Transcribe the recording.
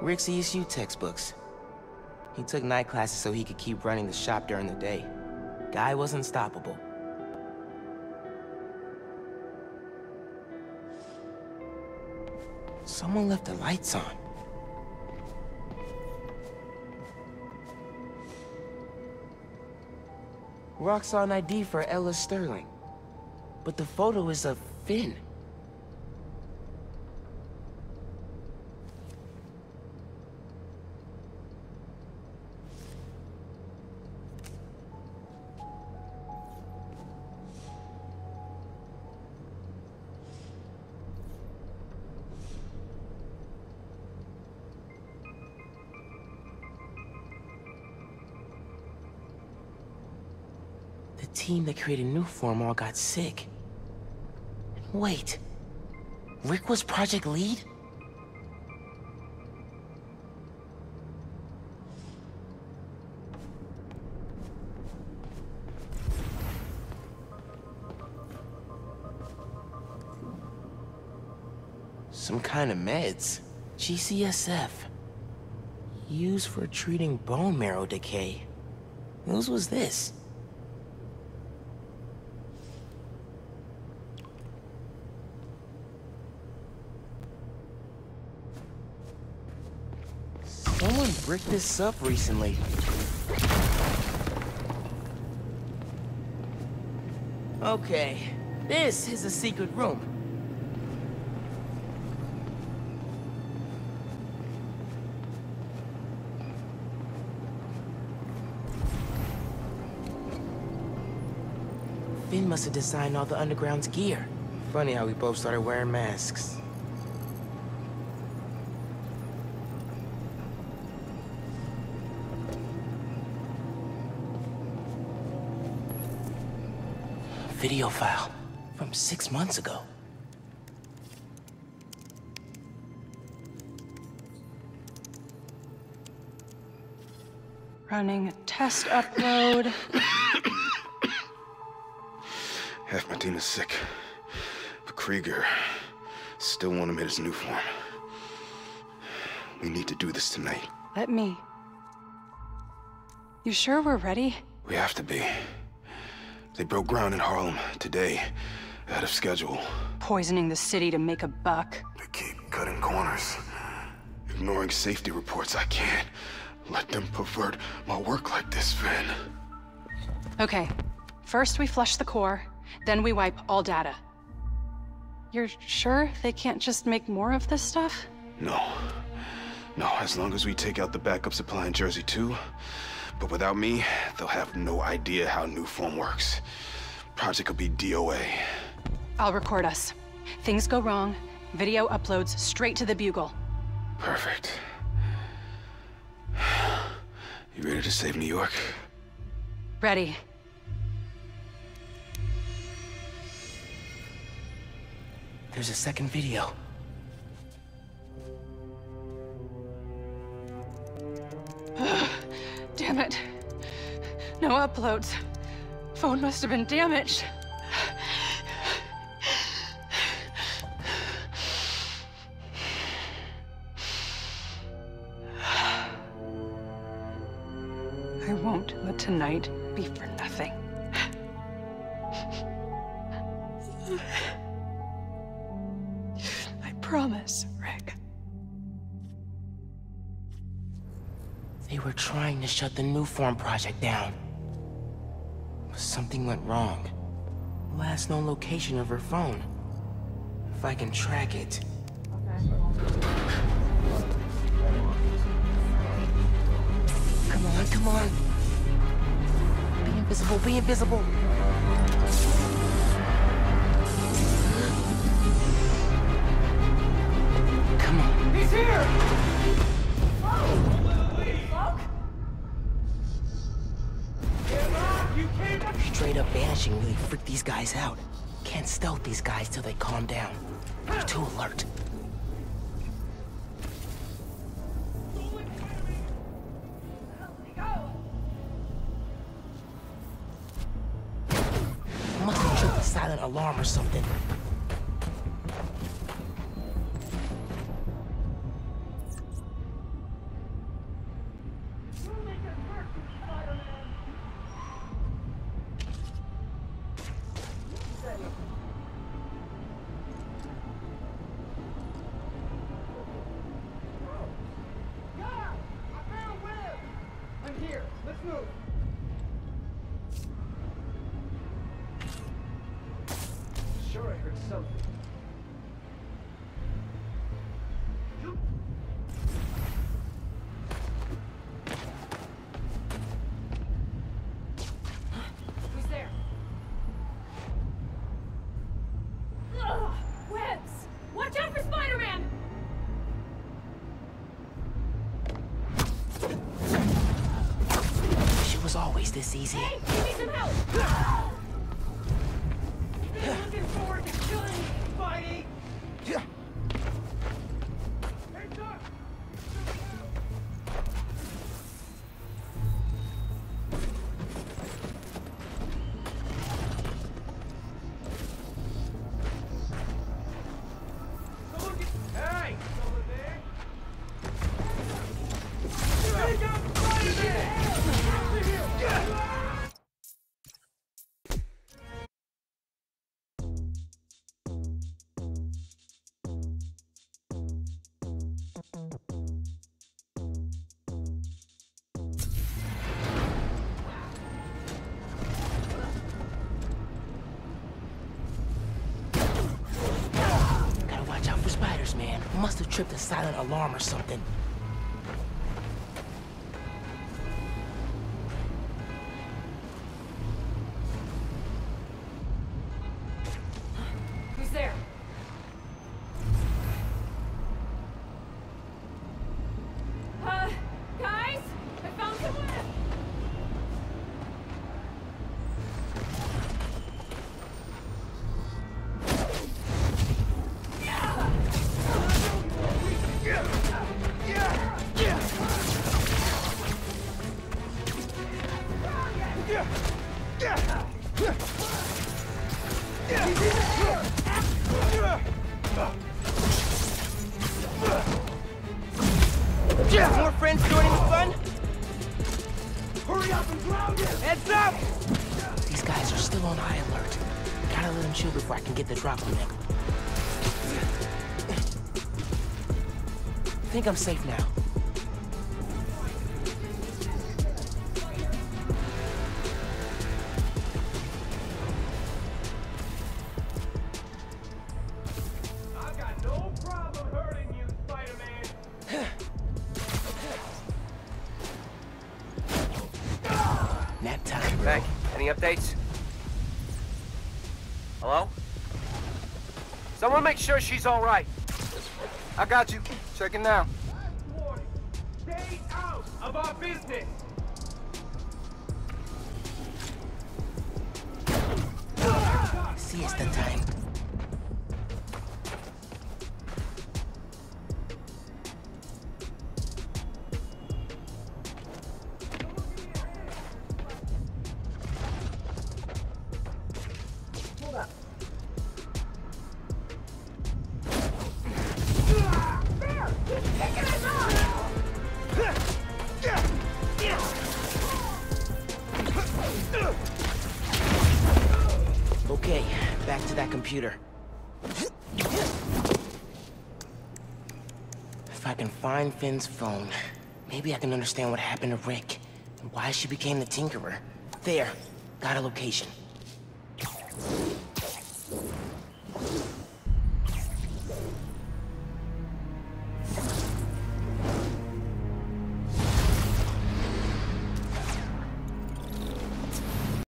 Rick's ESU textbooks. He took night classes so he could keep running the shop during the day. Guy was unstoppable. Someone left the lights on. Roxxon ID for Ella Sterling. But the photo is of Phin. Team that created Nuform all got sick. Wait. Rick was Project Lead? Some kind of meds. GCSF. Used for treating bone marrow decay. Whose was this? Someone bricked this up recently. Okay, this is a secret room. Phin must have designed all the Underground's gear. Funny how we both started wearing masks. Video file from six months ago. Running a test upload. Half my team is sick. But Krieger still want him in his new form. We need to do this tonight. Let me. You sure we're ready? We have to be. They broke ground in Harlem today, ahead of schedule. Poisoning the city to make a buck. They keep cutting corners, ignoring safety reports. I can't let them pervert my work like this, Phin. Okay. First we flush the core, then we wipe all data. You're sure they can't just make more of this stuff? No. No, as long as we take out the backup supply in Jersey too. But without me, they'll have no idea how Nuform works. Project will be DOA. I'll record us. Things go wrong, video uploads straight to the Bugle. Perfect. You ready to save New York? Ready. There's a second video. No uploads. Phone must have been damaged. I won't let tonight be for nothing. I promise, Rick. They were trying to shut the Nuform project down. Something went wrong. Last known location of her phone. If I can track it. Come on, come on. Be invisible, be invisible. Come on. He's here! Straight up vanishing really freaked these guys out. Can't stealth these guys till they calm down. They're too alert. Must have tripped a silent alarm or something. Sure, was always this easy. Hey, Must have tripped a silent alarm or something. Hurry up and ground him! Heads up! These guys are still on high alert. Gotta let them chill before I can get the drop on them. think I'm safe now. Updates? Hello? Someone make sure she's all right. I got you. Checking now. Stay out of our business! Time. Computer. If I can find Phin's phone, maybe I can understand what happened to Rick and why she became the Tinkerer. There, got a location.